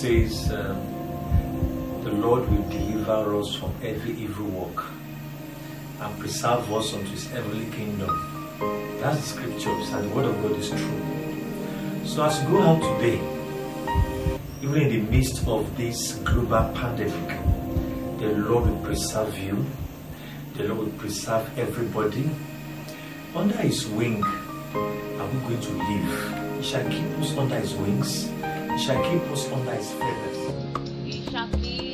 says, um, The Lord will deliver us from every evil work and preserve us unto his heavenly kingdom. That's the scriptures, and the word of God is true. So as you go out today, even in the midst of this global pandemic, the Lord will preserve you. The Lord will preserve everybody. Under his wing are we going to live. He shall keep us under his wings. Shall keep us under his feathers. He shall keep